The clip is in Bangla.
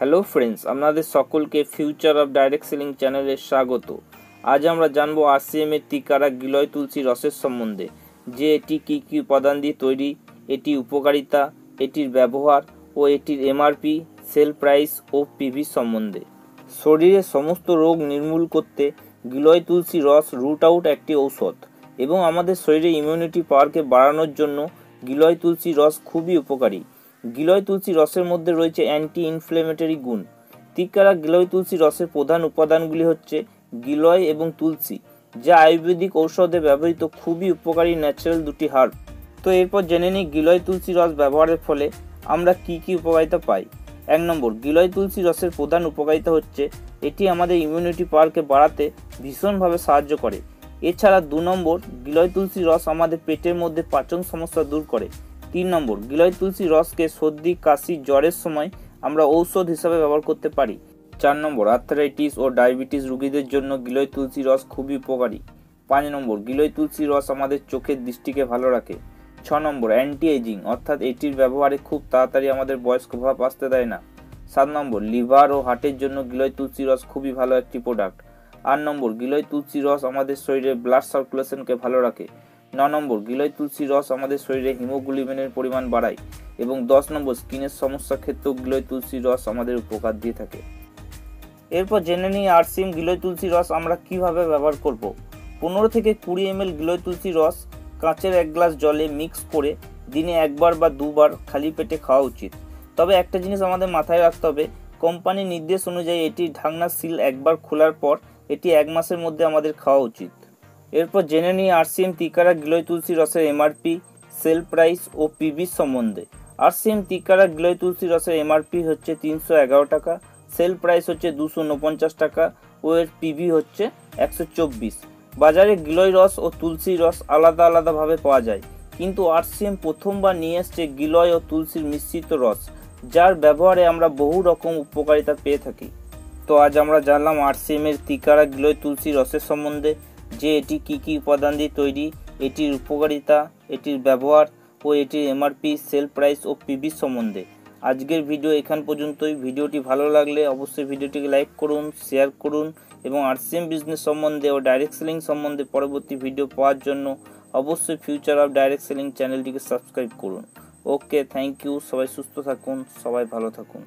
হ্যালো ফ্রেন্ডস আপনাদের সকলকে ফিউচার অফ ডাইরেক্ট সেলিং চ্যানেলে স্বাগত। আজ আমরা জানব আরসিএম এর টিকারা গিলয় তুলসী রসের সম্বন্ধে, যে এটি কী কী উপাদান দিয়ে তৈরি এটি উপকারিতা, এটির ব্যবহার ও এটির এমআরপি সেল প্রাইস ও পিভি সম্বন্ধে। শরীরের সমস্ত রোগ নির্মূল করতে গিলয় তুলসী রস রুট আউট একটি ঔষধ এবং আমাদের শরীরে ইমিউনিটি পাওয়ারকে বাড়ানোর জন্য গিলয় তুলসী রস খুবই উপকারী। গিলয় তুলসী রসের মধ্যে রয়েছে অ্যান্টি ইনফ্লেমেটরি গুণ। তিক্কারা গিলয় তুলসী রসের প্রধান উপাদানগুলি হচ্ছে গিলয় এবং তুলসী, যা আয়ুর্বেদিক ঔষধে ব্যবহৃত খুবই উপকারী ন্যাচারাল দুটি হার্ব তো এরপর জেনে নিই গিলয় তুলসী রস ব্যবহারের ফলে আমরা কি কি উপকারিতা পাই। এক নম্বর, গিলয় তুলসী রসের প্রধান উপকারিতা হচ্ছে এটি আমাদের ইমিউনিটি পাওয়ারকে বাড়াতে ভীষণভাবে সাহায্য করে। এছাড়া দু নম্বর, গিলয় তুলসী রস আমাদের পেটের মধ্যে পাচন সমস্যা দূর করে। তিন নম্বর, গিলয় তুলসী রসকে সর্দি, কাশি, জ্বরের সময় আমরা ঔষধ হিসাবে ব্যবহার করতে পারি। চার নম্বর আর্থারাইটিস ও ডায়াবেটিস রোগীদের জন্য গিলয় তুলসী রস খুবই উপকারী। পাঁচ নম্বর, গিলয় তুলসী রস আমাদের চোখের দৃষ্টিকে ভালো রাখে। ছ নম্বর অ্যান্টি এজিং অর্থাৎ এটির ব্যবহারে খুব তাড়াতাড়ি আমাদের বয়স্ক প্রভাব আসতে দেয় না। সাত নম্বর, লিভার ও হার্টের জন্য গিলয় তুলসী রস খুবই ভালো একটি প্রোডাক্ট আট নম্বর, গিলয় তুলসী রস আমাদের শরীরে ব্লাড সার্কুলেশনকে ভালো রাখে। ন নম্বর, গিলয় তুলসী রস আমাদের শরীরে হিমোগ্লোবিনের পরিমাণ বাড়ায় এবং দশ নম্বর, স্কিনের সমস্যার ক্ষেত্রেও গিলয় তুলসী রস আমাদের উপকার দিয়ে থাকে। এরপর জেনে নিই আরসিম গিলয় তুলসী রস আমরা কীভাবে ব্যবহার করব। পনেরো থেকে কুড়ি এম এল গিলয় তুলসী রস কাঁচের এক গ্লাস জলে মিক্স করে দিনে একবার বা দুবার খালি পেটে খাওয়া উচিত। তবে একটা জিনিস আমাদের মাথায় রাখতে হবে কোম্পানির নির্দেশ অনুযায়ী এটি ঢাকনা সিল একবার খোলার পর এটি এক মাসের মধ্যে আমাদের খাওয়া উচিত। এরপর জেনে নিই আর আরসিএম তিকারা গিলয় তুলসী রসের এমআরপি, সেল প্রাইস ও পিবি সম্বন্ধে। আর আরসিএম তিকারা গিলয় তুলসী রসের এমআরপি হচ্ছে তিনশো এগারো টাকা, সেল প্রাইস হচ্ছে দুশো উনপঞ্চাশ টাকা ও এর পিবি হচ্ছে একশো চব্বিশ। বাজারে গিলয় রস ও তুলসী রস আলাদা আলাদাভাবে পাওয়া যায়, কিন্তু আর আরসিএম প্রথমবার নিয়ে এসছে গিলয় ও তুলসীর মিশ্রিত রস, যার ব্যবহারে আমরা বহু রকম উপকারিতা পেয়ে থাকি। তো আজ আমরা জানলাম আর আরসিএম এর তিকারা গিলয় তুলসী রসের সম্বন্ধে। যে এটি কি কি উপাদান দিয়ে তৈরি, এটির উপকারিতা, এটির ব্যবহার ও এটির এমআরপি, সেল প্রাইস ও পিবি সম্বন্ধে। আজকের ভিডিও এখান পর্যন্তই। ভিডিওটি ভালো লাগলে অবশ্যই ভিডিওটিকে লাইক করুন, শেয়ার করুন এবং আরসিএম বিজনেস সম্বন্ধে ও ডাইরেক্ট সেলিং সম্বন্ধে পরবর্তী ভিডিও পাওয়ার জন্য অবশ্যই ফিউচার অফ ডাইরেক্ট সেলিং চ্যানেলটিকে সাবস্ক্রাইব করুন। Okay, thank you. সবাই সুস্থ থাকুন, সবাই ভালো থাকুন।